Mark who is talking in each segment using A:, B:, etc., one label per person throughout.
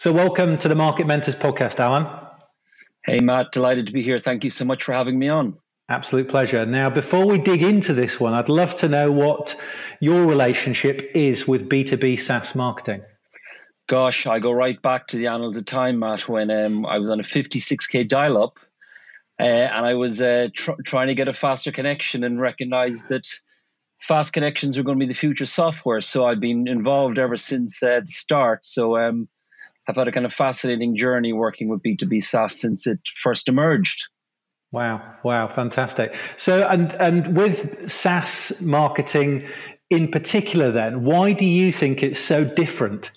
A: So, welcome to the Market Mentors podcast, Alan.
B: Hey, Matt, delighted to be here. Thank you so much for having me on.
A: Absolute pleasure. Now, before we dig into this one, I'd love to know what your relationship is with B2B SaaS marketing.
B: Gosh, I go right back to the annals of time, Matt, when um, I was on a 56k dial up uh, and I was uh, tr- trying to get a faster connection and recognized that fast connections were going to be the future software. So I've been involved ever since uh, the start. So um, I've had a kind of fascinating journey working with B2B SaaS since it first emerged.
A: Wow, wow, fantastic. So and and with SaaS marketing in particular then, why do you think it's so different?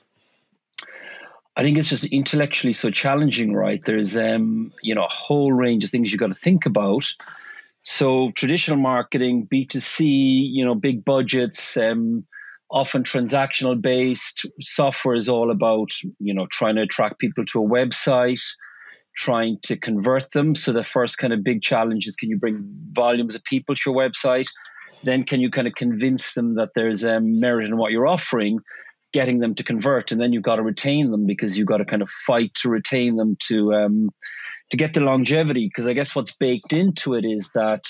B: I think it's just intellectually so challenging, right? There's um, you know, a whole range of things you've got to think about. So traditional marketing, B2C, you know, big budgets, um, often transactional based. Software is all about, you know, trying to attract people to a website, trying to convert them. So the first kind of big challenge is can you bring volumes of people to your website? Then can you kind of convince them that there's a merit in what you're offering, getting them to convert, and then you've got to retain them because you've got to kind of fight to retain them to um, to get the longevity. Because I guess what's baked into it is that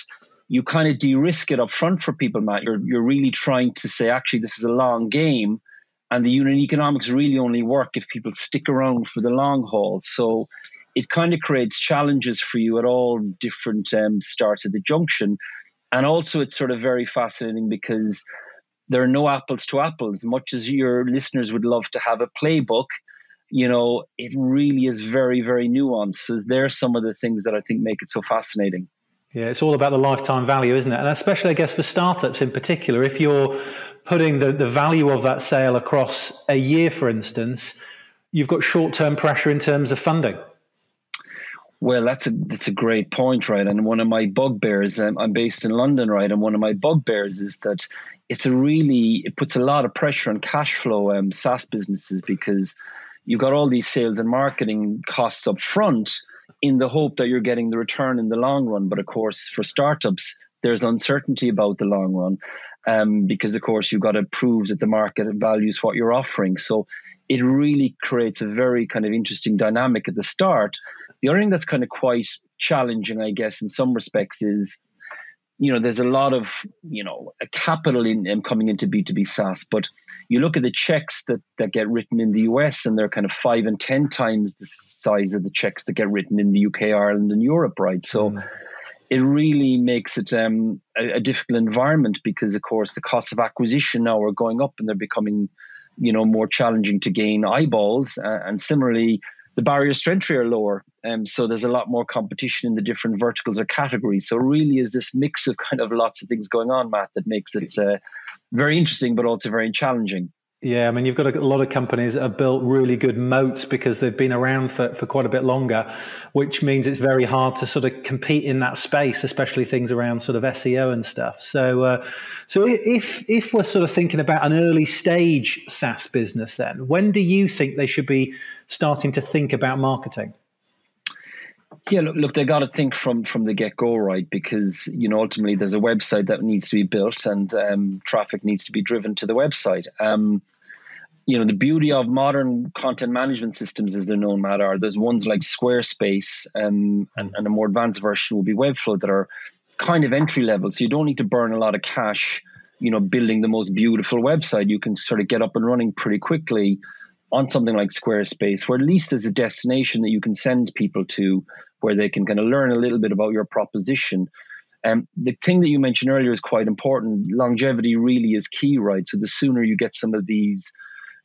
B: you kind of de-risk it up front for people, Matt. You're you're really trying to say actually this is a long game, and the unit economics really only work if people stick around for the long haul. So it kind of creates challenges for you at all different um, starts at the junction. And also, it's sort of very fascinating because there are no apples to apples. Much as your listeners would love to have a playbook, you know, it really is very, very nuanced. So there are some of the things that I think make it so fascinating.
A: Yeah, it's all about the lifetime value, isn't it? And especially, I guess, for startups in particular, if you're putting the, the value of that sale across a year, for instance, you've got short term pressure in terms of funding.
B: Well, that's a that's a great point, right? And one of my bugbears, um, I'm based in London, right? And one of my bugbears is that it's a really it puts a lot of pressure on cash flow um, SaaS businesses because you've got all these sales and marketing costs up front in the hope that you're getting the return in the long run. But of course, for startups, there's uncertainty about the long run um, because, of course, you've got to prove that the market values what you're offering. So it really creates a very kind of interesting dynamic at the start. The other thing that's kind of quite challenging, I guess, in some respects is, you know, there's a lot of, you know, a capital in, in coming into B2B SaaS, but you look at the checks that, that get written in the US and they're kind of five and 10 times the size of the checks that get written in the UK, Ireland, and Europe, right? So, mm it really makes it um, a, a, difficult environment because, of course, the costs of acquisition now are going up and they're becoming you know more challenging to gain eyeballs, uh, and similarly, the barriers to entry are lower. Um, so there's a lot more competition in the different verticals or categories. So really, is this mix of kind of lots of things going on, Matt, that makes it uh, very interesting, but also very challenging.
A: Yeah, I mean, you've got a, lot of companies that have built really good moats because they've been around for, for quite a bit longer, which means it's very hard to sort of compete in that space, especially things around sort of SEO and stuff. So, uh, so if if we're sort of thinking about an early stage SaaS business, then when do you think they should be starting to think about marketing?
B: Yeah, look, look they got to think from from the get go, right? Because you know ultimately there's a website that needs to be built, and um, traffic needs to be driven to the website. Um, you know the beauty of modern content management systems, as they're known, Matt, are there's ones like Squarespace, um, and, and a more advanced version will be Webflow that are kind of entry level, so you don't need to burn a lot of cash. You know, building the most beautiful website, you can sort of get up and running pretty quickly on something like Squarespace, where at least there's a destination that you can send people to where they can kind of learn a little bit about your proposition. Um, the thing that you mentioned earlier is quite important. Longevity really is key, right? So the sooner you get some of these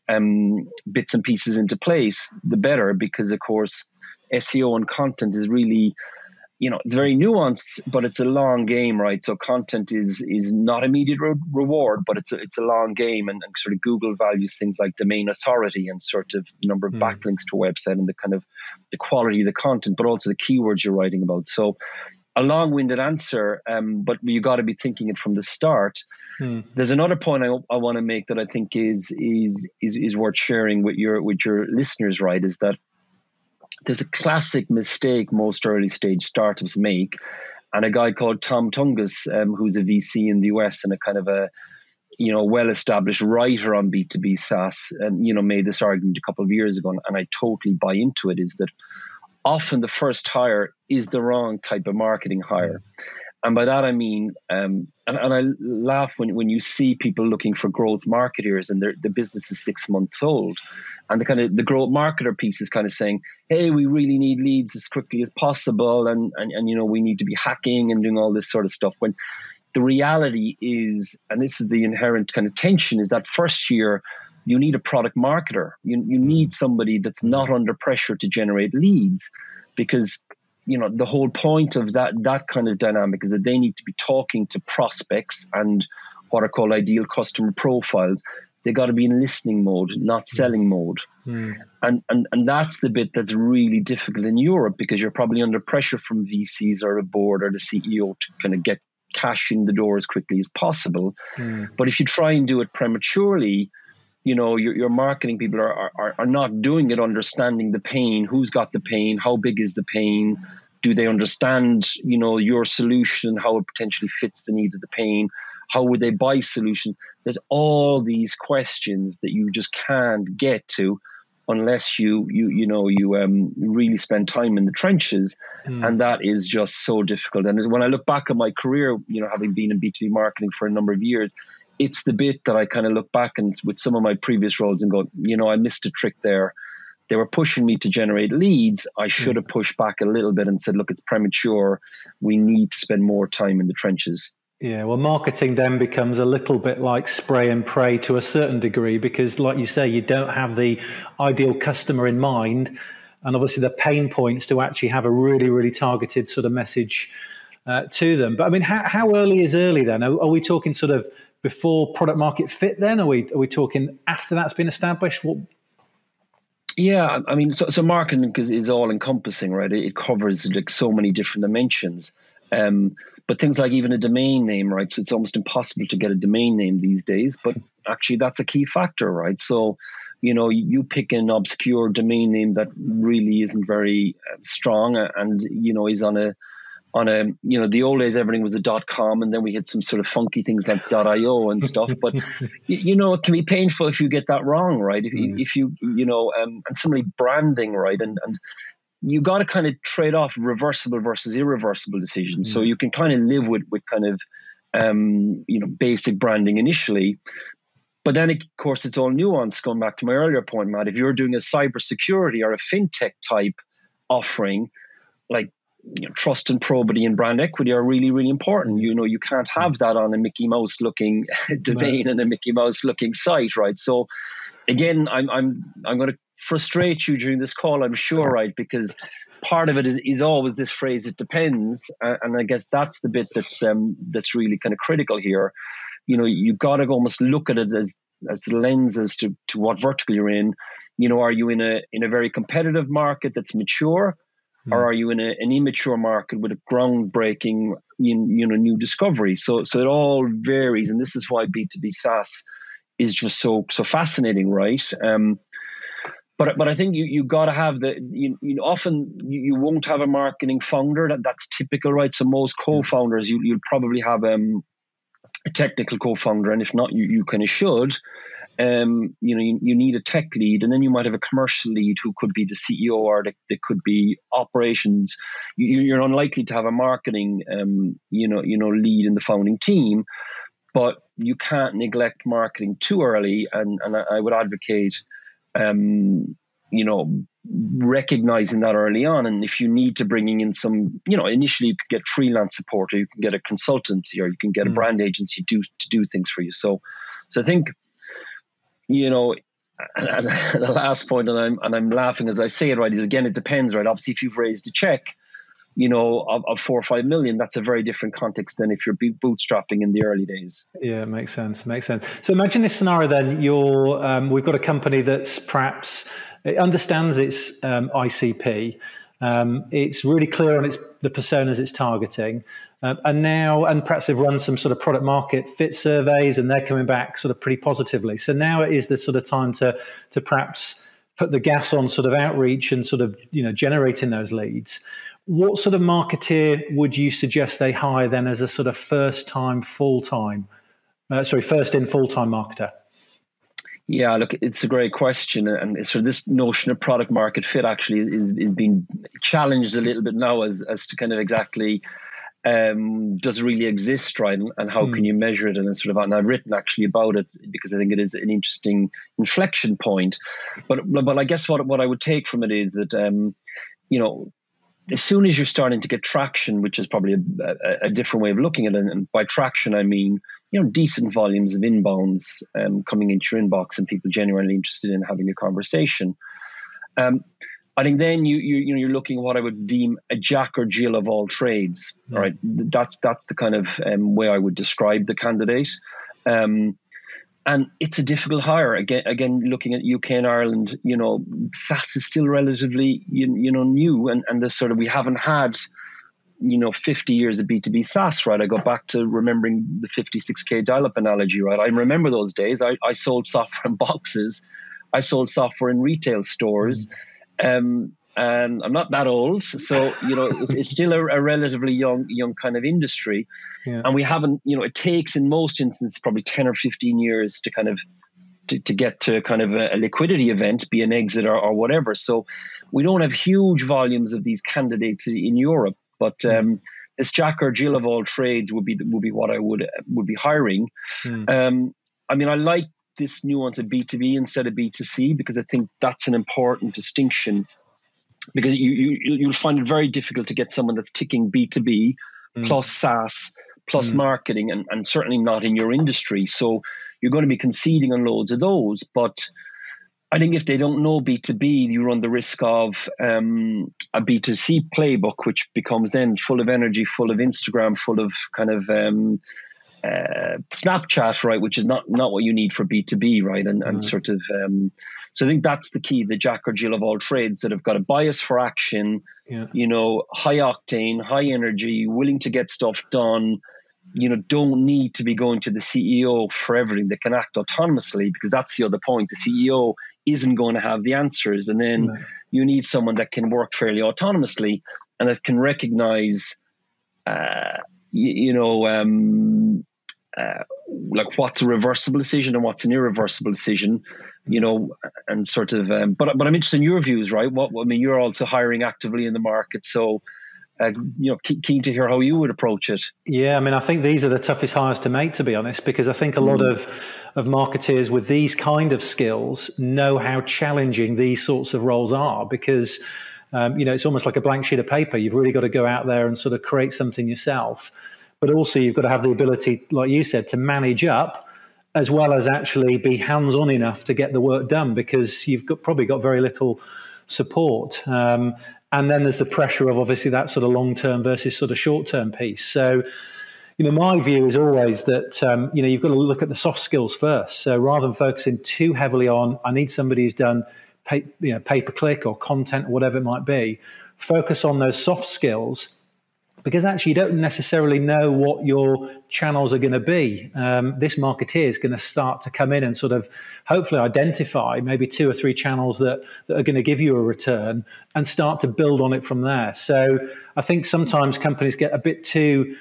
B: um, bits and pieces into place, the better, because of course, SEO and content is really you know it's very nuanced but it's a long game right so content is is not immediate re- reward but it's a, it's a long game and, and, sort of google values things like domain authority and sort of number of mm. backlinks to a website and the kind of the quality of the content but also the keywords you're writing about so a long-winded answer um, but you got to be thinking it from the start mm. there's another point i, I want to make that i think is, is is is worth sharing with your with your listeners right is that there's a classic mistake most early stage startups make. And a guy called Tom Tunguz, um, who's a VC in the US and a kind of a you know, well-established writer on B2B SaaS, and you know, made this argument a couple of years ago, and I totally buy into it. Is that often the first hire is the wrong type of marketing hire. And by that I mean, um, and, and, I laugh when, when you see people looking for growth marketers and the business is six months old, and the kind of the growth marketer piece is kind of saying, "Hey, we really need leads as quickly as possible, and and, and you know we need to be hacking and doing all this sort of stuff." When the reality is, and this is the inherent kind of tension, is that first year you need a product marketer. You, you need somebody that's not under pressure to generate leads because you know the whole point of that that kind of dynamic is that they need to be talking to prospects and what are called ideal customer profiles they got to be in listening mode not selling mode mm. and, and and that's the bit that's really difficult in europe because you're probably under pressure from vcs or a board or the ceo to kind of get cash in the door as quickly as possible mm. but if you try and do it prematurely you know your, your marketing people are, are are not doing it understanding the pain who's got the pain how big is the pain do they understand you know your solution how it potentially fits the need of the pain how would they buy solution there's all these questions that you just can't get to unless you you you know you um, really spend time in the trenches mm. and that is just so difficult and when i look back at my career you know having been in b2b marketing for a number of years it's the bit that I kind of look back and with some of my previous roles and go, you know, I missed a trick there. They were pushing me to generate leads. I should have pushed back a little bit and said, look, it's premature. We need to spend more time in the trenches.
A: Yeah, well, marketing then becomes a little bit like spray and pray to a certain degree because, like you say, you don't have the ideal customer in mind. And obviously, the pain points to actually have a really, really targeted sort of message uh, to them. But I mean, how, how early is early then? Are, are, we talking sort of before product market fit then? Are we, are we talking after that's been established? What,
B: yeah, I mean, so, so marketing is, all encompassing, right? It, it, covers like so many different dimensions. Um, but things like even a domain name, right? So it's almost impossible to get a domain name these days. But actually, that's a key factor, right? So, you know, you pick an obscure domain name that really isn't very uh, strong and, you know, is on a on a you know the old days everything was a dot com and then we had some sort of funky things like dot io and stuff but you, you, know it can be painful if you get that wrong right if you mm. if you you know um, and similarly branding right and and you got to kind of trade off reversible versus irreversible decisions mm. so you can kind of live with with kind of um, you know basic branding initially but then, of course, it's all nuance. Going back to my earlier point, Matt, if you're doing a cybersecurity or a fintech type offering, like you know, trust and probity and brand equity are really, really important. You know, you can't have mm. that on a Mickey Mouse looking domain and a Mickey Mouse looking site, right? So, again, I'm I'm I'm going to frustrate you during this call, I'm sure, right? Because part of it is, is always this phrase "it depends," uh, and I guess that's the bit that's um, that's really kind of critical here. You know, you've got to almost look at it as as the lens as to, to what vertical you're in. You know, are you in a in a very competitive market that's mature? or hmm. are you in a, an immature market with a groundbreaking you know new discovery so so it all varies and this is why b2b saas is just so so fascinating right um, but but I think you you got to have the you, you know, often you, you, won't have a marketing founder that that's typical right so most hmm. co-founders you you'll probably have um, a technical co-founder and if not you you kind of should um, you know, you, you, need a tech lead, and then you might have a commercial lead who could be the CEO or they, they could be operations. You, are unlikely to have a marketing, um, you know, you know, lead in the founding team, but you can't neglect marketing too early. And and I, I would advocate, um, you know, recognizing that early on. And if you need to bringing in some, you know, initially you can get freelance support, or you can get a consultancy, or you can get a mm. brand agency do to do things for you. So, so I think you know, and, and the last point, and I'm and I'm laughing as I say it, right, is again it depends, right? Obviously, if you've raised a check, you know, of, of, four or five million, that's a very different context than if you're bootstrapping in the early days.
A: Yeah, makes sense. Makes sense. So imagine this scenario then. You're um, we've got a company that's perhaps it understands its um, ICP. Um, it's really clear on its the personas it's targeting. Uh, and now, and perhaps they've run some sort of product market fit surveys, and they're coming back sort of pretty positively. So now it is the sort of time to to perhaps put the gas on sort of outreach and sort of you know generating those leads. What sort of marketeer would you suggest they hire then as a sort of first time, full time Uh, sorry, first in full time marketer.
B: Yeah, look, it's a great question, and sort of this notion of product market fit actually is is being challenged a little bit now as as to kind of exactly um, does it really exist, right? And, and how mm. can hmm. you measure it? And sort of, and I've written actually about it because I think it is an interesting inflection point. But but I guess what what I would take from it is that um, you know as soon as you're starting to get traction, which is probably a, a, a different way of looking at it, and by traction I mean you know decent volumes of inbounds um, coming into your inbox and people genuinely interested in having a conversation. Um, I think then you, you you know you're looking at what I would deem a Jack or Jill of all trades. Mm. Right, that's that's the kind of um, way I would describe the candidate. Um, and it's a difficult hire. Again, again, looking at UK and Ireland, you know, SaaS is still relatively you, you know new, and and the sort of we haven't had you know 50 years of b2b saas right? I go back to remembering the 56k dial-up analogy right? I remember those days. I, I sold software in boxes. I sold software in retail stores. Mm. Um, and I'm not that old, so you know it's, it's still a, a, relatively young young kind of industry, yeah. and we haven't you know it takes in most instances probably ten or fifteen years to kind of to, to get to kind of a, a liquidity event, be an exit or, or, whatever. So we don't have huge volumes of these candidates in Europe, but mm. um, this Jack or Jill of all trades would be would be what I would would be hiring. Mm. Um, I mean, I like this nuance of B2B instead of B2C because I think that's an important distinction because you, you you'll find it very difficult to get someone that's ticking B2B mm. plus SaaS plus mm. marketing and, and certainly not in your industry. So you're going to be conceding on loads of those. But I think if they don't know B2B, you run the risk of um, a B2C playbook, which becomes then full of energy, full of Instagram, full of kind of um, uh, Snapchat, right, which is not not what you need for B two B, right, and and mm. sort of. Um, so I think that's the key. The Jack or Jill of all trades that have got a bias for action, yeah. you know, high octane, high energy, willing to get stuff done. You know, don't need to be going to the CEO for everything. They can act autonomously because that's the other point. The CEO isn't going to have the answers, and then right. you need someone that can work fairly autonomously and that can recognize. Uh, you, you know, um, uh, like what's a reversible decision and what's an irreversible decision, you know, and sort of. Um, but but I'm interested in your views, right? What I mean, you're also hiring actively in the market, so. Uh, you know, keen to hear how you would approach it.
A: Yeah, I mean, I think these are the toughest hires to make, to be honest, because I think a lot mm. of of marketeers with these kind of skills know how challenging these sorts of roles are, because um, you know it's almost like a blank sheet of paper. You've really got to go out there and sort of create something yourself but also you've got to have the ability, like you said, to manage up as well as actually be hands-on enough to get the work done because you've got probably got very little support. Um, and then there's the pressure of obviously that sort of long-term versus sort of short-term piece. So, you know, my view is always that um, you know you've got to look at the soft skills first. So rather than focusing too heavily on, I need somebody who's done pay, you know pay per click or content whatever it might be. Focus on those soft skills because actually you don't necessarily know what your channels are going to be. Um, this marketeer is going to start to come in and sort of hopefully identify maybe two or three channels that, that are going to give you a return and start to build on it from there. So I think sometimes companies get a bit too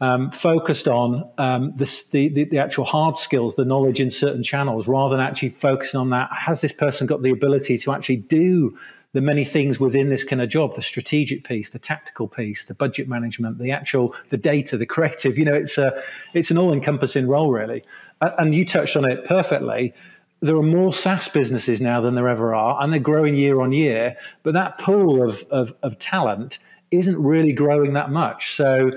A: um, focused on um, the, the, the, actual hard skills, the knowledge in certain channels, rather than actually focusing on that. Has this person got the ability to actually do the many things within this kind of job the strategic piece the tactical piece the budget management the actual the data the creative you know it's a it's an all-encompassing role really and you touched on it perfectly there are more SaaS businesses now than there ever are, and they're growing year on year. But that pool of, of, of talent isn't really growing that much. So,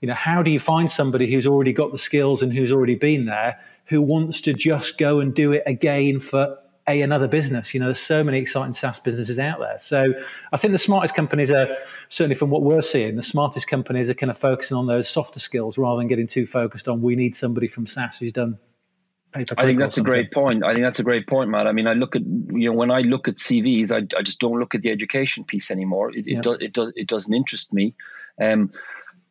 A: you know, how do you find somebody who's already got the skills and who's already been there, who wants to just go and do it again for a another business. You know, there's so many exciting SaaS businesses out there. So I think the smartest companies are certainly from what we're seeing, the smartest companies are kind of focusing on those softer skills rather than getting too focused on we need somebody from SaaS who's done.
B: I think that's a great point. I think that's a great point, Matt. I mean, I look at you know when I look at CVs, I, I just don't look at the education piece anymore. It, yeah. it, do, it does it doesn't interest me. Um,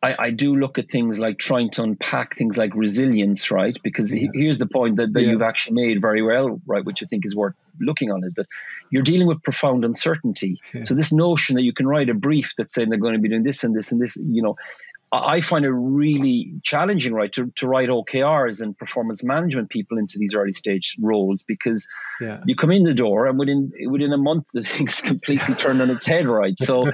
B: I, I, do look at things like trying to unpack things like resilience, right? Because yeah. here's the point that, that yeah. you've actually made very well, right, which I think is worth looking on is that you're dealing with profound uncertainty. Yeah. So this notion that you can write a brief that's saying they're going to be doing this and this and this, you know, I find it really challenging, right, to, to write OKRs and performance management people into these early stage roles because yeah. you come in the door and within within a month the thing's completely turned on its head, right? So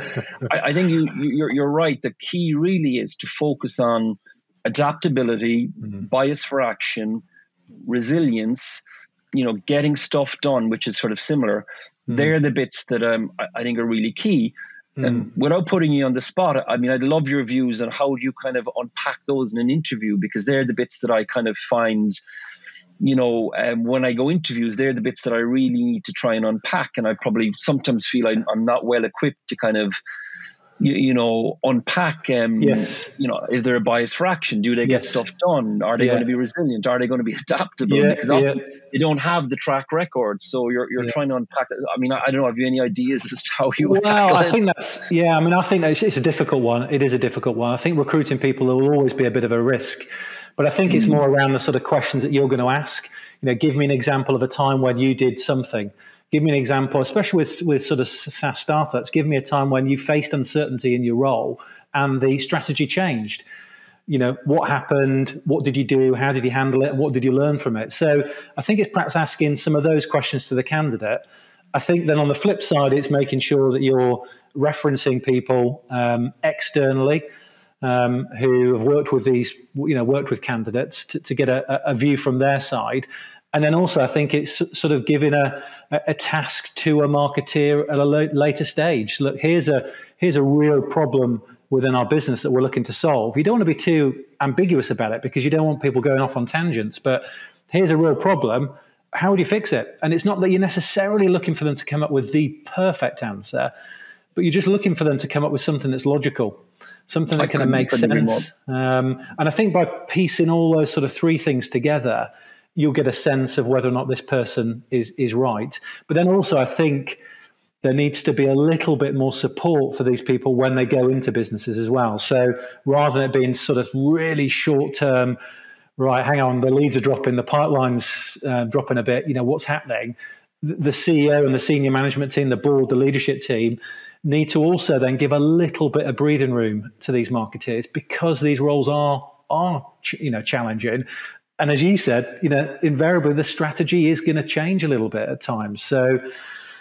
B: I, I, think you you're, you're right. The key really is to focus on adaptability, mm-hmm. bias for action, resilience. You know, getting stuff done, which is sort of similar. Mm-hmm. They're the bits that um, I, I think are really key. Mm. And without putting you on the spot, I mean, I'd love your views on how you kind of unpack those in an interview because they're the bits that I kind of find, you know, um, when I go interviews, they're the bits that I really need to try and unpack. And I probably sometimes feel I'm, I'm not well equipped to kind of you, you know, unpack. Um, yes. You know, is there a bias for action? Do they get stuff done? Are they yeah. going to be resilient? Are they going to be adaptable? Yeah, because yeah. they don't have the track record. So you're you're trying to unpack. It. I mean, I, I, don't know. Have you any ideas as to how you? Would well,
A: I think that's yeah. I mean, I think it's, it's a difficult one. It is a difficult one. I think recruiting people will always be a bit of a risk, but I think mm. it's more around the sort of questions that you're going to ask. You know, give me an example of a time when you did something give me an example, especially with, with sort of SaaS startups, give me a time when you faced uncertainty in your role and the strategy changed. You know, what happened? What did you do? How did you handle it? What did you learn from it? So I think it's perhaps asking some of those questions to the candidate. I think then on the flip side, it's making sure that you're referencing people um, externally um, who have worked with these, you know, worked with candidates to, to get a, a, view from their side, and then also, I think it's sort of giving a, a task to a marketeer at a later stage. Look, here's a here's a real problem within our business that we're looking to solve. You don't want to be too ambiguous about it because you don't want people going off on tangents. But here's a real problem. How would you fix it? And it's not that you're necessarily looking for them to come up with the perfect answer, but you're just looking for them to come up with something that's logical, something that kind of makes sense. Um, and I think by piecing all those sort of three things together you'll get a sense of whether or not this person is is right. But then also, I think there needs to be a little bit more support for these people when they go into businesses as well. So rather than it being sort of really short term, right? Hang on, the leads are dropping, the pipelines uh, dropping a bit. You know what's happening. The CEO and the senior management team, the board, the leadership team need to also then give a little bit of breathing room to these marketeers because these roles are are you know challenging and as you said, you know, invariably the strategy is going to change a little bit at times. So,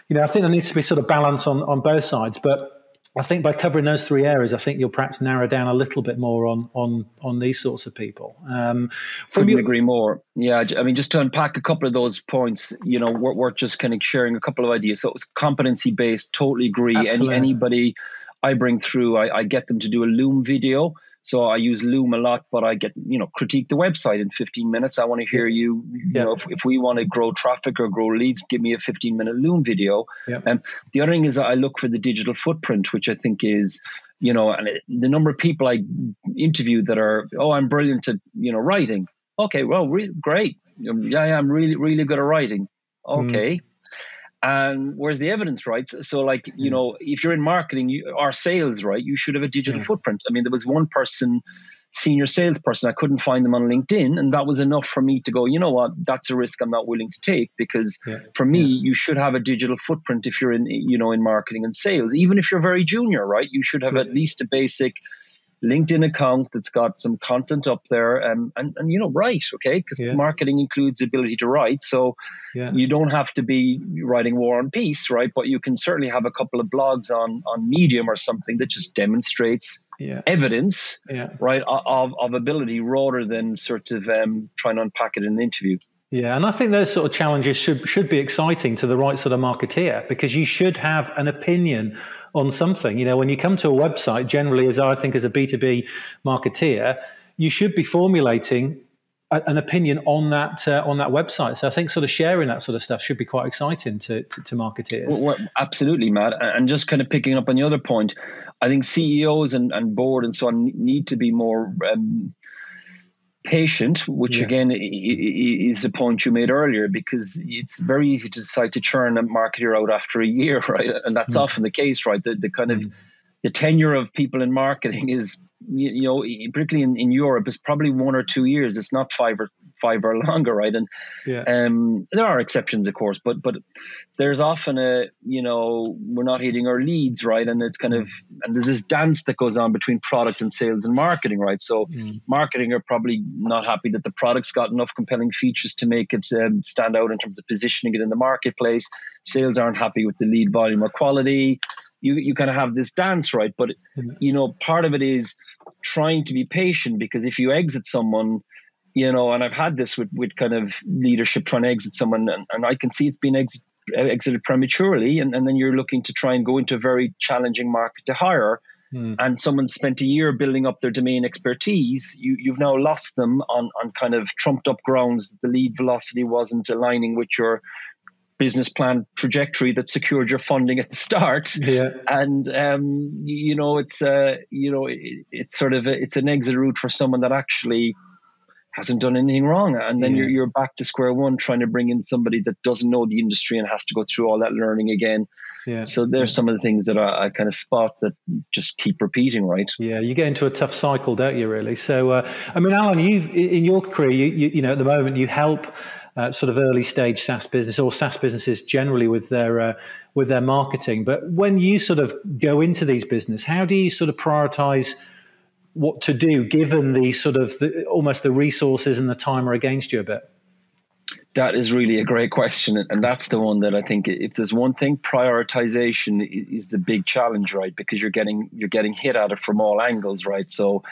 A: you know, I think there needs to be sort of balance on on both sides. But I think by covering those three areas, I think you'll perhaps narrow down a little bit more on on on these sorts of people. Um,
B: Couldn't your- agree more. Yeah, I mean, just to unpack a couple of those points, you know, we're, we're just kind of sharing a couple of ideas. So it's competency based. Totally agree. Any anybody I bring through, I, I get them to do a Loom video so I use Loom a lot, but I get, you know, critique the website in 15 minutes. I want to hear you, you yeah. know, if, if, we want to grow traffic or grow leads, give me a 15 minute Loom video. And yeah. um, the other thing is I look for the digital footprint, which I think is, you know, and it, the number of people I interview that are, oh, I'm brilliant at, you know, writing. Okay, well, re- great. Yeah, yeah, I'm really, really good at writing. Hmm. Okay. Mm and where's the evidence right so like you hmm. know if you're in marketing you, or sales right you should have a digital yeah. footprint i mean there was one person senior salesperson i couldn't find them on linkedin and that was enough for me to go you know what that's a risk i'm not willing to take because yeah. for me yeah. you should have a digital footprint if you're in you know in marketing and sales even if you're very junior right you should have at least a basic LinkedIn account that's got some content up there um, and, and, you know, write, okay? Because yeah. marketing includes the ability to write. So yeah. you don't have to be writing War and Peace, right? But you can certainly have a couple of blogs on, on Medium or something that just demonstrates yeah. evidence, right, of, of ability rather than sort of um, trying to unpack it in an interview.
A: Yeah, and I think those sort of challenges should should be exciting to the right sort of marketeer because you should have an opinion on something. You know, when you come to a website, generally, as I think as a B2B marketeer, you should be formulating a, an opinion on that uh, on that website. So I think sort of sharing that sort of stuff should be quite exciting to to, to marketeers.
B: Well, well, absolutely, Matt. And just kind of picking up on the other point, I think CEOs and, and board and so on need to be more um, patient, which yeah. again is the point you made earlier, because it's very easy to decide to churn a marketer out after a year, right? And that's mm. often the case, right? The, the kind of mm. The tenure of people in marketing is, you know, particularly in, in Europe, is probably one or two years. It's not five or five or longer, right? And yeah. um, there are exceptions, of course, but but there's often a you know we're not hitting our leads, right? And it's kind of and there's this dance that goes on between product and sales and marketing, right? So mm. marketing are probably not happy that the product's got enough compelling features to make it um, stand out in terms of positioning it in the marketplace. Sales aren't happy with the lead volume or quality you you kind of have this dance right but mm-hmm. you know part of it is trying to be patient because if you exit someone you know and i've had this with with kind of leadership trying to exit someone and, and i can see it's been exit, exited prematurely and, and then you're looking to try and go into a very challenging market to hire mm. and someone spent a year building up their domain expertise you, you've now lost them on, on kind of trumped up grounds that the lead velocity wasn't aligning with your business plan trajectory that secured your funding at the start.
A: Yeah.
B: And um, you, know, it's uh, you know, it, it's sort of a, it's an exit route for someone that actually hasn't done anything wrong, and then yeah. you're you're back to square one trying to bring in somebody that doesn't know the industry and has to go through all that learning again. Yeah. So there's some of the things that I, I, kind of spot that just keep repeating, right?
A: Yeah, you get into a tough cycle, don't you? Really. So, uh, I mean, Alan, you've in your career, you, you, you know, at the moment, you help uh, sort of early stage SaaS business or SaaS businesses generally with their uh, with their marketing. But when you sort of go into these business, how do you sort of prioritize what to do given the sort of the, almost the resources and the time are against you a bit?
B: That is really a great question, and that's the one that I think if there's one thing, prioritization is the big challenge, right? Because you're getting you're getting hit at it from all angles, right? So,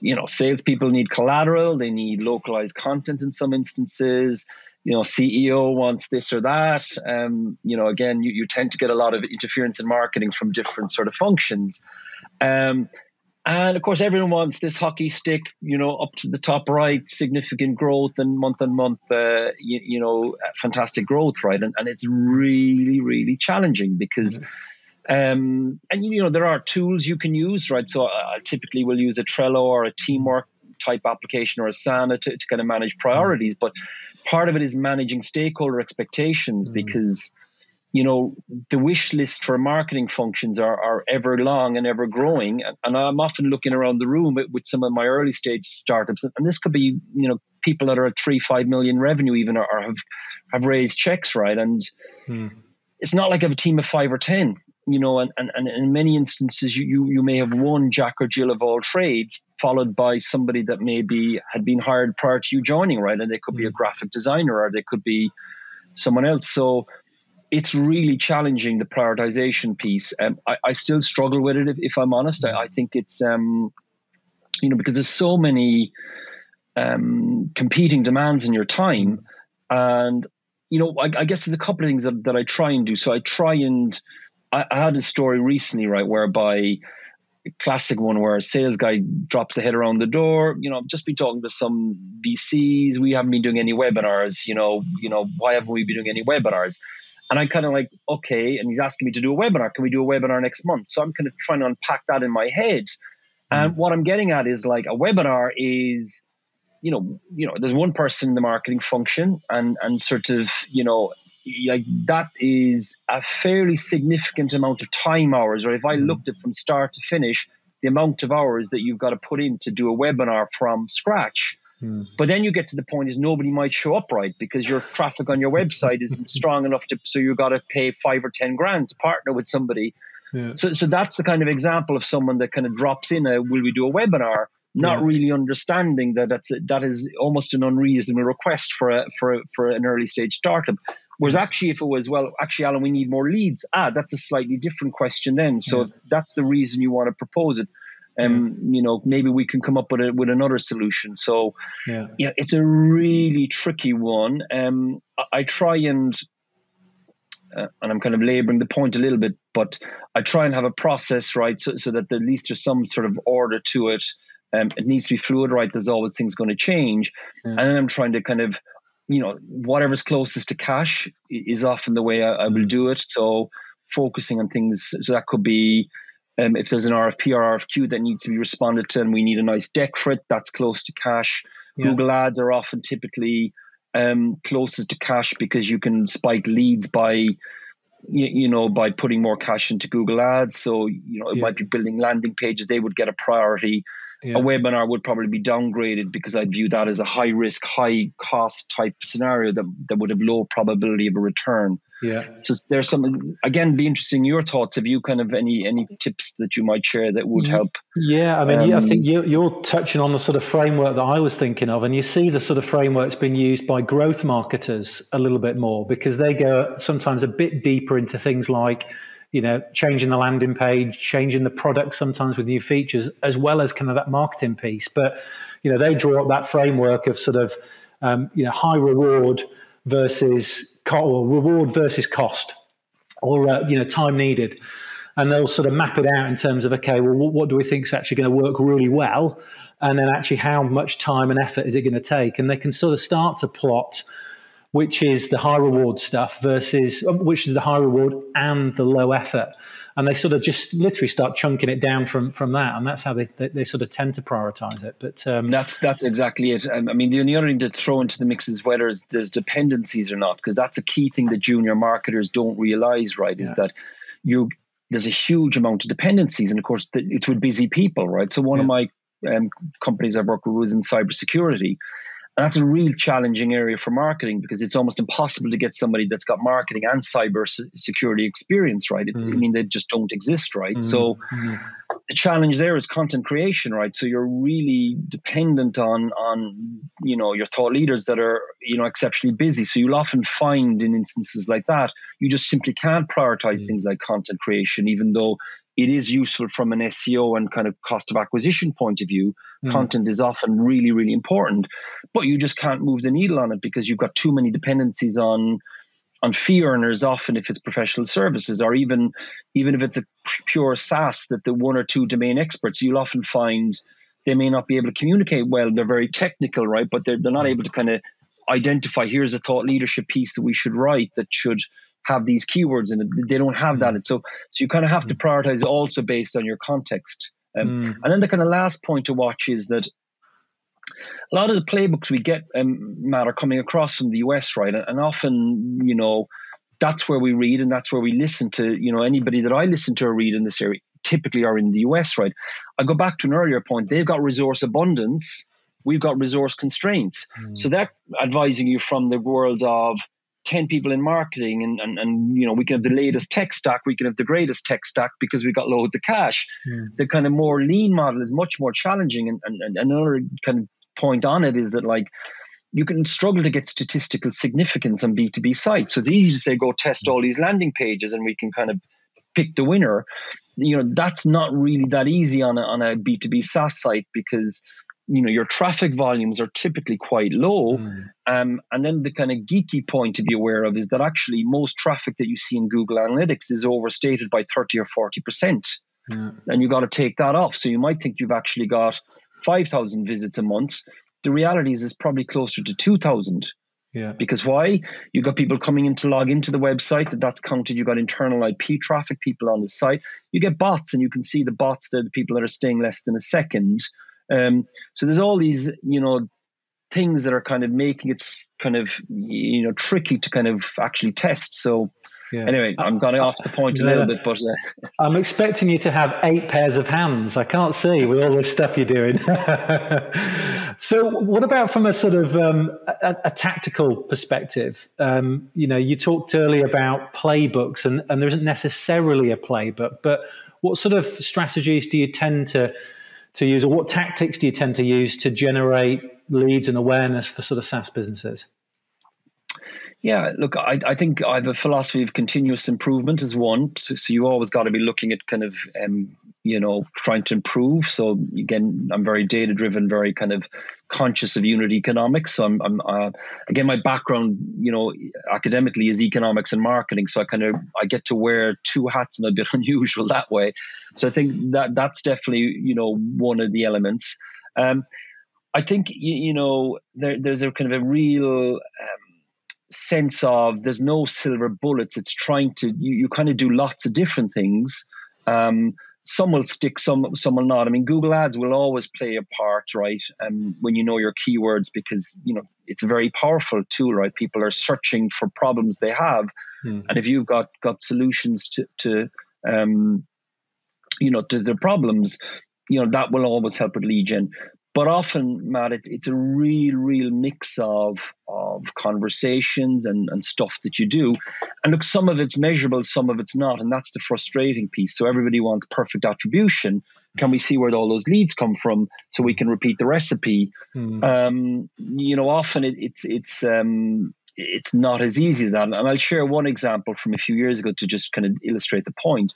B: you know, salespeople need collateral, they need localized content in some instances. You know, CEO wants this or that. Um, you know, again, you, you tend to get a lot of interference in marketing from different sort of functions. Um, and of course, everyone wants this hockey stick, you know, up to the top right, significant growth and month on month, uh, you, you, know, fantastic growth, right? And, and it's really, really challenging because, um, and you know, there are tools you can use, right? So I typically will use a Trello or a teamwork type application or Asana to, to kind of manage priorities. But part of it is managing stakeholder expectations mm. because you know, the wish list for marketing functions are, are ever long and ever growing. And, I'm often looking around the room with, some of my early stage startups, and this could be, you know, people that are at three, five million revenue even or, have have raised checks, right? And hmm. it's not like I have a team of five or ten, you know, and, and, and in many instances you, you you may have one Jack or Jill of all trades, followed by somebody that maybe had been hired prior to you joining, right? And they could be a hmm. graphic designer or they could be someone else. So it's really challenging the prioritization piece. Um, I, I, still struggle with it if, if I'm honest. I, I, think it's um, you know because there's so many um, competing demands in your time, and you know I, I, guess there's a couple of things that, that I try and do. So I try and I, had a story recently, right, whereby classic one where a sales guy drops a head around the door. You know, just be talking to some VCs. We haven't been doing any webinars. You know, you know, why haven't we been doing any webinars? And I'm kind of like, okay. And he's asking me to do a webinar. Can we do a webinar next month? So I'm kind of trying to unpack that in my head. And mm. what I'm getting at is like a webinar is, you know, you know, there's one person in the marketing function, and and sort of, you know, like that is a fairly significant amount of time hours. Or if I mm. looked at from start to finish, the amount of hours that you've got to put in to do a webinar from scratch Hmm. But then you get to the point is nobody might show up right because your traffic on your website isn't strong enough to so you've got to pay five or ten grand to partner with somebody. Yeah. So so that's the kind of example of someone that kind of drops in a will we do a webinar, not yeah. really understanding that that's a, that is almost an unreasonable request for a, for a, for an early stage startup. Whereas actually, if it was, well, actually, Alan, we need more leads. Ah, that's a slightly different question then. So yeah. that's the reason you want to propose it um, you know, maybe we can come up with a, with another solution. So, yeah, yeah it's a really tricky one. Um, I, I try and uh, and I'm kind of laboring the point a little bit, but I try and have a process right so, so that at least there's some sort of order to it. Um, it needs to be fluid, right? There's always things going to change, yeah. and then I'm trying to kind of, you know, whatever's closest to cash is often the way I, I will mm. do it. So focusing on things, so that could be um, if there's an RFP or RFQ that needs to be responded to and we need a nice deck for it, that's close to cash. Yeah. Google Ads are often typically um, closest to cash because you can spike leads by, you, know, by putting more cash into Google Ads. So, you know, it yeah. might be building landing pages. They would get a priority. yeah. a webinar would probably be downgraded because I'd view that as a high risk, high cost type scenario that, that would have low probability of a return.
A: Yeah.
B: So there's some again be interesting your thoughts. Have you kind of any any tips that you might share that would help?
A: Yeah, I mean, um, I think you're, you're touching on the sort of framework that I was thinking of, and you see the sort of frameworks being used by growth marketers a little bit more because they go sometimes a bit deeper into things like you know, changing the landing page, changing the product sometimes with new features, as well as kind of that marketing piece. But, you know, they draw up that framework of sort of, um, you know, high reward versus or reward versus cost or, uh, you know, time needed. And they'll sort of map it out in terms of, okay, well, what do we think is actually going to work really well? And then actually, how much time and effort is it going to take? And they can sort of start to plot which is the high reward stuff versus which is the high reward and the low effort and they sort of just literally start chunking it down from from that. And that's how they they, they sort of tend to prioritize it. But um,
B: that's that's exactly it. Um, i mean the only other thing to throw into the mix is whether there's dependencies or not because that's a key thing that junior marketers don't realize right is that you there's a huge amount of dependencies. And of course it's with busy people right? So one yeah. of my um, companies i work with was in cybersecurity and that's a real challenging area for marketing because it's almost impossible to get somebody that's got marketing and cyber security experience, right? It, mm. I mean, they just don't exist, right? Mm. So mm. the challenge there is content creation, right? So you're really dependent on on you know your thought leaders that are you know exceptionally busy. So you'll often find in instances like that, you just simply can't prioritize mm. things like content creation, even though it is useful from an SEO and kind of cost of acquisition point of view. Mm. Content is often really, really important, but you just can't move the needle on it because you've got too many dependencies on on fee earners. Often, if it's professional services, or even even if it's a pure SaaS, that the one or two domain experts, you'll often find they may not be able to communicate well. They're very technical, right? But they're they're not able to kind of identify here's a thought leadership piece that we should write that should have these keywords in it. They don't have that. And so, so you kind of have to mm. prioritize also based on your context. Um, mm. And then the kind of last point to watch is that a lot of the playbooks we get, um, Matt, are coming across from the US, right? And, and often, you know, that's where we read and that's where we listen to, you know, anybody that I listen to or read in this area typically are in the US, right? I go back to an earlier point. They've got resource abundance. We've got resource constraints. Mm. So they're advising you from the world of 10 people in marketing and, and, and you know we can have the latest tech stack we can have the greatest tech stack because we've got loads of cash. Mm. the kind of more lean model is much more challenging. And, and, and another kind of point on it is that like you can struggle to get statistical significance on b2b sites. So it's easy to say go test all these landing pages and we can kind of pick the winner. You know that's not really that easy on a, on a b2b saas site because you know your traffic volumes are typically quite low mm. um, and then the kind of geeky point to be aware of is that actually most traffic that you see in google analytics is overstated by 30 or 40 percent mm. and you've got to take that off so you might think you've actually got 5000 visits a month the reality is it's probably closer to 2000
A: yeah.
B: Because why? You got people coming in to log into the website, that that's counted. You got internal IP traffic, people on the site. You get bots, and you can see the bots. They're the people that are staying less than a second. Um, so there's all these, you know, things that are kind of making it kind of, you know, tricky to kind of actually test. So yeah. anyway, I'm going off the point a little bit, but uh,
A: I'm expecting you to have eight pairs of hands. I can't see with all this stuff you're doing. so, what about from a sort of um, a, a, tactical perspective? Um, you know, you talked earlier about playbooks, and, and there isn't necessarily a playbook, but what sort of strategies do you tend to to use, or what tactics do you tend to use to generate leads and awareness for sort of SaaS businesses?
B: Yeah, look, I, I think I have a philosophy of continuous improvement as one. So, so you always got to be looking at kind of, um, you know, trying to improve. So again, I'm very data driven, very kind of conscious of unit economics. So I'm, I'm uh, again, my background, you know, academically is economics and marketing. So I kind of I get to wear two hats and a bit unusual that way. So I think that that's definitely you know one of the elements. Um, I think you, you know there, there's a kind of a real um, sense of there's no silver bullets. It's trying to you, you kind of do lots of different things. Um, some will stick, some some will not. I mean, Google Ads will always play a part, right? Um, when you know your keywords, because you know it's a very powerful tool, right? People are searching for problems they have, hmm. and if you've got got solutions to to um, you know to the problems, you know that will always help with lead gen. But often, Matt, it, it's a real, real mix of of conversations and, and stuff that you do. And look, some of it's measurable, some of it's not, and that's the frustrating piece. So everybody wants perfect attribution. Can we see where all those leads come from so we can repeat the recipe? Mm. Um, you know, often it, it's it's um, it's not as easy as that. And I'll share one example from a few years ago to just kind of illustrate the point.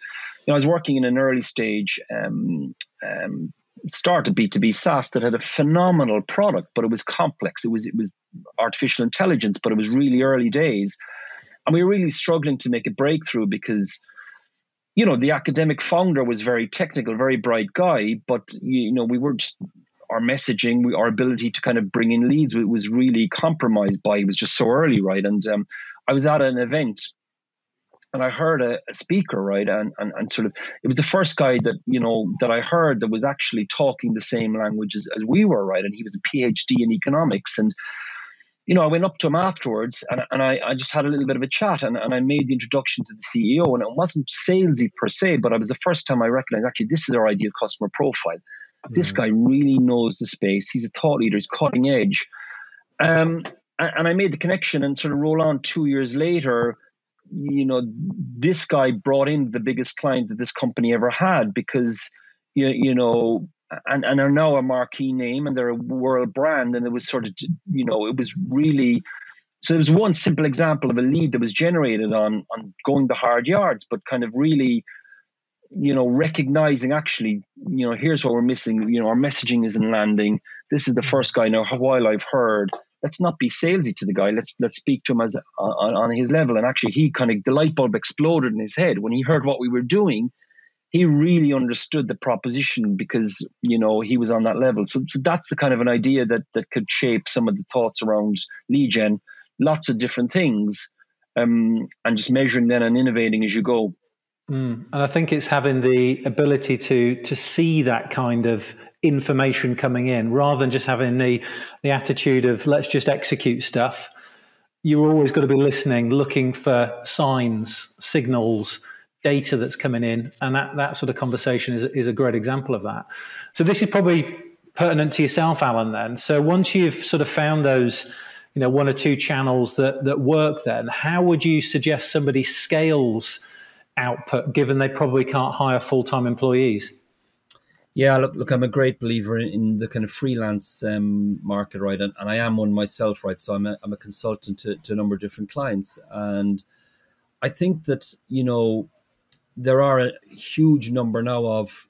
B: You know, I was working in an early stage um, um, started B2B SaaS that had a phenomenal product, but it was complex. It was it was artificial intelligence, but it was really early days. And we were really struggling to make a breakthrough because you know the academic founder was very technical, very bright guy, but you know we were just our messaging, we, our ability to kind of bring in leads was really compromised by it was just so early, right? And um, I was at an event and I heard a, a speaker, right, and, and and sort of it was the first guy that you know that I heard that was actually talking the same language as, as we were, right, and he was a PhD in economics, and you know I went up to him afterwards, and and I, I just had a little bit of a chat, and, and I made the introduction to the CEO, and it wasn't salesy per se, but it was the first time I recognized actually this is our ideal customer profile. Mm. This guy really knows the space. He's a thought leader. He's cutting edge. Um, and, and I made the connection, and sort of roll on two years later you know, this guy brought in the biggest client that this company ever had because, you, you know, and, and are now a marquee name and they're a world brand. And it was sort of, you know, it was really, so it was one simple example of a lead that was generated on, on going the hard yards, but kind of really, you know, recognizing actually, you know, here's what we're missing. You know, our messaging isn't landing. This is the first guy now while I've heard let's not be salesy to the guy. Let's let's speak to him as on, on his level. And actually, he kind of the light bulb exploded in his head when he heard what we were doing. He really understood the proposition because you know he was on that level. So, so that's the kind of an idea that that could shape some of the thoughts around gen. Lots of different things, um, and just measuring then and innovating as you go.
A: Mm. And I think it's having the ability to to see that kind of information coming in rather than just having the the attitude of let's just execute stuff you're always got to be listening looking for signs signals data that's coming in and that, that sort of conversation is, is a great example of that. So this is probably pertinent to yourself alan then. So once you've sort of found those you know one or two channels that that work then how would you suggest somebody scales output given they probably can't hire full-time employees
C: yeah, look, look, I'm a great believer in, in the kind of freelance um, market, right? And, and I am one myself, right? So I'm a, I'm a consultant to, to a number of different clients. And I think that, you know, there are a huge number now of,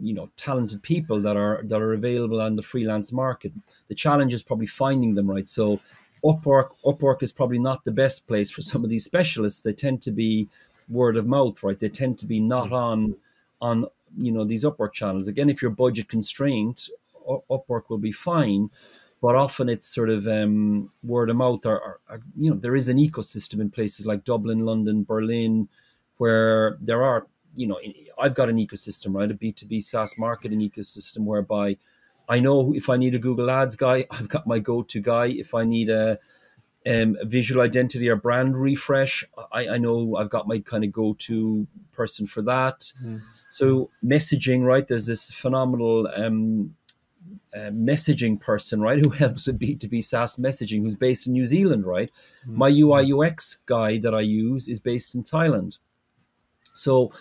C: you know, talented people that are that are available on the freelance market. The challenge is probably finding them, right? So Upwork, Upwork is probably not the best place for some of these specialists. They tend to be word of mouth, right? They tend to be not on on you know these Upwork channels. Again, if you're budget constrained, Upwork will be fine. But often it's sort of um, word of mouth, or, or, or, you know, there is an ecosystem in places like Dublin, London, Berlin, where there are, you know, I've got an ecosystem, right, a B two B SaaS marketing ecosystem whereby I know if I need a Google Ads guy, I've got my go to guy. If I need a um, visual identity or brand refresh, I, I know I've got my kind of go to person for that. Mm. So messaging, right? There's this phenomenal um, uh, messaging person, right, who helps with B2B SaaS messaging, who's based in New Zealand, right? Mm-hmm. My UI UX guy that I use is based in Thailand. So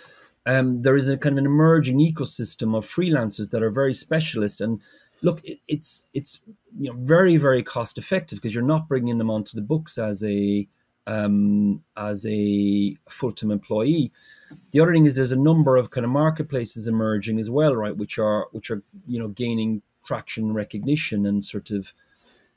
C: um, there is a kind of an emerging ecosystem of freelancers that are very specialist. And look, it, it's it's you know very very cost effective because you're not bringing them onto the books as a um, as a full time employee. The other thing is there's a number of kind of marketplaces emerging as well, right? Which are which are you know gaining traction, recognition, and sort of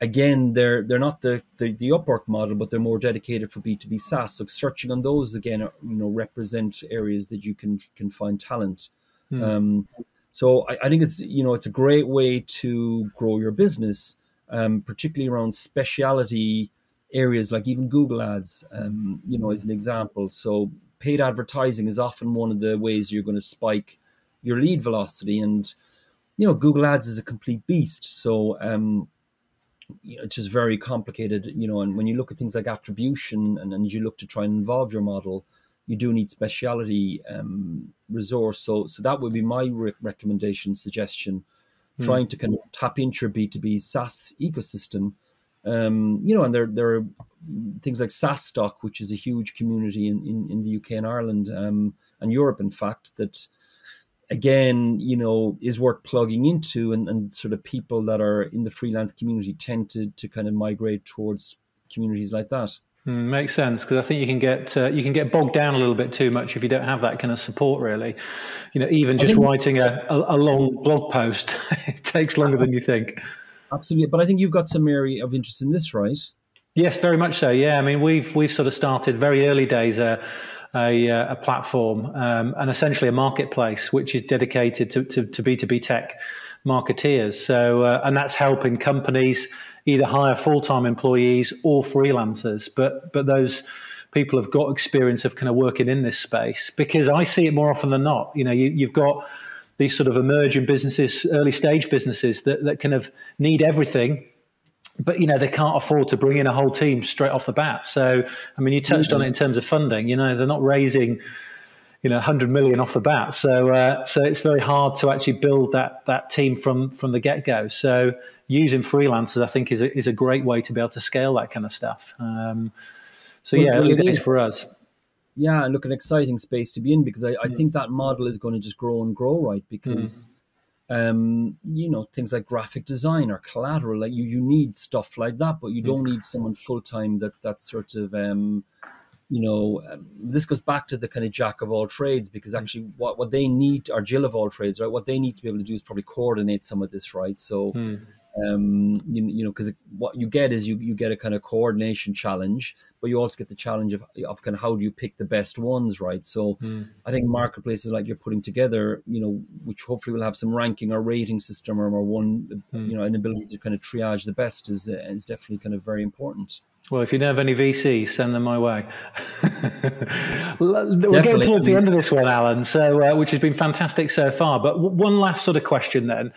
C: again they're they're not the, the the Upwork model, but they're more dedicated for B two B SaaS. So searching on those again, you know, represent areas that you can can find talent. Hmm. Um, so I, I, think it's you know it's a great way to grow your business, um, particularly around speciality areas like even Google Ads. Um, you know, as an example. So paid advertising is often one of the ways you're going to spike your lead velocity. And, you know, Google Ads is a complete beast. So, um, it's just very complicated, you know. And when you look at things like attribution and, and you look to try and involve your model,
B: you do need speciality um, resource. So, so that would be my re- recommendation, suggestion, mm. trying to kind of tap into your B two B SaaS ecosystem. Um, you know, and there there are things like SaaStock, which is a huge community in, in, in the UK and Ireland um, and Europe, in fact, that again, you know, is worth plugging into, and, and sort of people that are in the freelance community tend to to kind of migrate towards communities like that.
A: Mm, makes sense because I think you can get uh, you can get bogged down a little bit too much if you don't have that kind of support. Really, you know, even just writing a, a, a, long blog post it takes longer than you think.
B: Absolutely, but I think you've got some area of interest in this, right?
A: Yes, very much so. Yeah, I mean, we've we've sort of started very early days. Uh, a, a, platform um, and essentially a marketplace which is dedicated to, to, to B2B tech marketeers. So, uh, and that's helping companies either hire full-time employees or freelancers. But but those people have got experience of kind of working in this space because I see it more often than not. You know, you, you've got these sort of emerging businesses, early stage businesses that, that kind of need everything but you know they can't afford to bring in a whole team straight off the bat. So I mean, you touched mm-hmm. on it in terms of funding. You know, they're not raising you know 100 million off the bat. So uh, so it's very hard to actually build that that team from from the get go. So using freelancers, I think, is a, is a great way to be able to scale that kind of stuff. Um, so yeah, well, it is for us.
B: Yeah, and look, an exciting space to be in because I, I mm. think that model is going to just grow and grow, right? Because mm. um, you know things like graphic design or collateral, like you, you need stuff like that, but you mm. don't need someone full time that that sort of um, you know, um, this goes back to the kind of jack of all trades because mm. actually what, what they need are Jill of all trades, right? What they need to be able to do is probably coordinate some of this, right? So, mm um, you, you know, because what you get is you, you get a kind of coordination challenge, but you also get the challenge of, of kind of how do you pick the best ones, right? So mm. I think marketplaces like you're putting together, you know, which hopefully will have some ranking or rating system or, or one, mm. you know, an ability to kind of triage the best is, uh, is definitely kind of very important.
A: Well, if you know of any VC, send them my way. We're Definitely. getting towards the end of this one, Alan, so uh, which has been fantastic so far. But w- one last sort of question then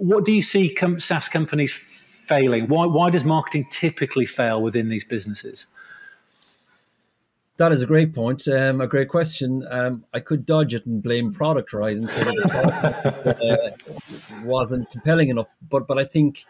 A: what do you see SaaS companies failing? Why, why does marketing typically fail within these businesses?
B: That is a great point. Um, a great question. Um, I could dodge it and blame product, right, and say that the product uh, wasn't compelling enough. But but I think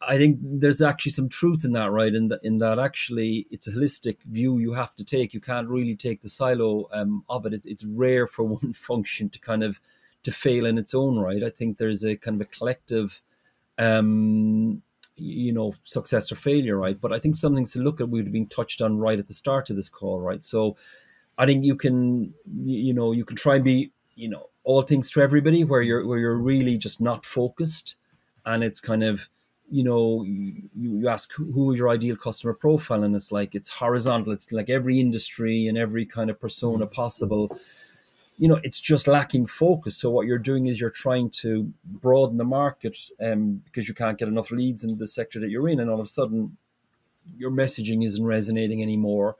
B: I think there's actually some truth in that, right? In that in that actually it's a holistic view you have to take. You can't really take the silo um, of it. It's, it's rare for one function to kind of to fail in its own right. I think there's a kind of a collective, um, you know, success or failure, right? But I think some things to look at have been touched on right at the start of this call, right? So I think you can, you know, you can try and be, you know, all things to everybody, where you're where you're really just not focused, and it's kind of you know you, you ask who, who your ideal customer profile and it's like it's horizontal it's like every industry and every kind of persona possible you know it's just lacking focus. So what you're doing is you're trying to broaden the market um, because you can't get enough leads in the sector that you're in and all of a sudden your messaging isn't resonating anymore.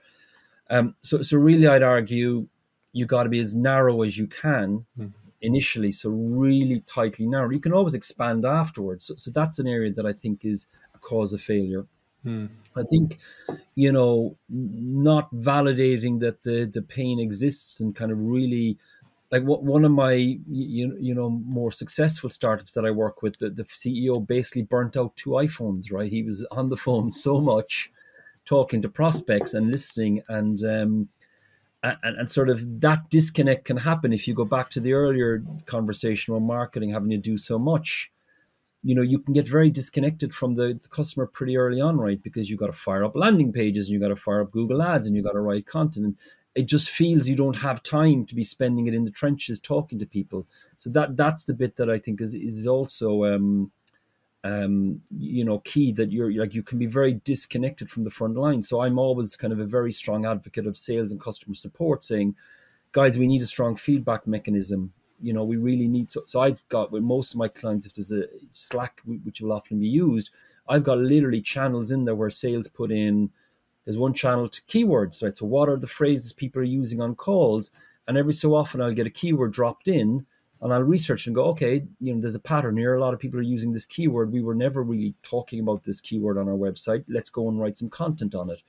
B: Um, so, so really i'd argue you got to be as narrow as you can mm-hmm. initially so really tightly narrow. You can always expand afterwards. So, so that's an area that i think is a cause of failure I think, you know, not validating that the the pain exists and kind of really like what one of my you, you know more successful startups that I work with, the, the CEO basically burnt out two iPhones. Right, he was on the phone so much, talking to prospects and listening, and um, and, and sort of that disconnect can happen if you go back to the earlier conversation on marketing having to do so much you know you can get very disconnected from the, the customer pretty early on right? Because you got to fire up landing pages and you got to fire up google ads and you got to write content and it just feels you don't have time to be spending it in the trenches talking to people. So that that's the bit that i think is is also um um you know key that you're like you can be very disconnected from the front line. So i'm always kind of a very strong advocate of sales and customer support saying guys we need a strong feedback mechanism you know we really need so, so i've got with most of my clients if there's a slack which will often be used i've got literally channels in there where sales put in there's one channel to keywords right? So what are the phrases people are using on calls? And every so often i'll get a keyword dropped in and i'll research and go okay you know there's a pattern here. A lot of people are using this keyword. We were never really talking about this keyword on our website. Let's go and write some content on it.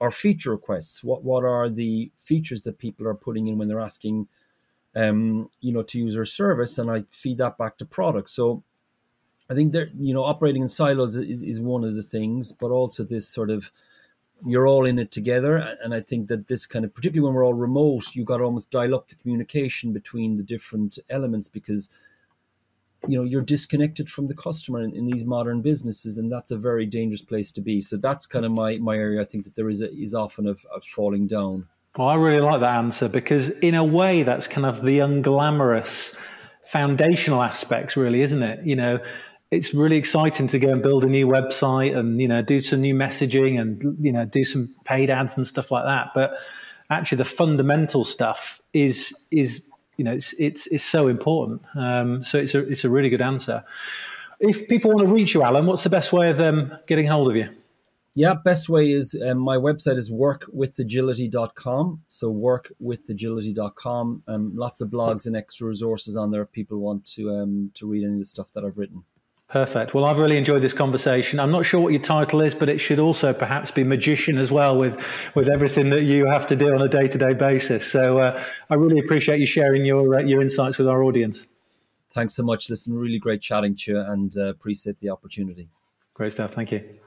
B: Are feature requests. What what are the features that people are putting in when they're asking, um, you know, to use our service, and I feed that back to product. So I think that you know operating in silos is, is one of the things, but also this sort of you're all in it together, and I think that this kind of particularly when we're all remote, you've got to almost dial up the communication between the different elements because you know you're disconnected from the customer in, in, these modern businesses and that's a very dangerous place to be so that's kind of my my area i think that there is a, is often of, of falling down
A: well i really like that answer because in a way that's kind of the unglamorous foundational aspects really isn't it you know it's really exciting to go and build a new website and you know do some new messaging and you know do some paid ads and stuff like that but actually the fundamental stuff is is you know, it's it's it's so important. Um, so it's a it's a really good answer. If people want to reach you, Alan, what's the best way of them getting hold of you?
B: Yeah, best way is um, my website is workwithagility.com. So workwithagility.com. Um, lots of blogs and extra resources on there if people want to um, to read any of the stuff that I've written.
A: Perfect. Well, I've really enjoyed this conversation. I'm not sure what your title is, but it should also perhaps be magician as well with, with everything that you have to do on a day to day basis. So uh, I really appreciate you sharing your, uh, your insights with our audience.
B: Thanks so much. Listen, really great chatting to you and uh, appreciate the opportunity.
A: Great stuff. Thank you.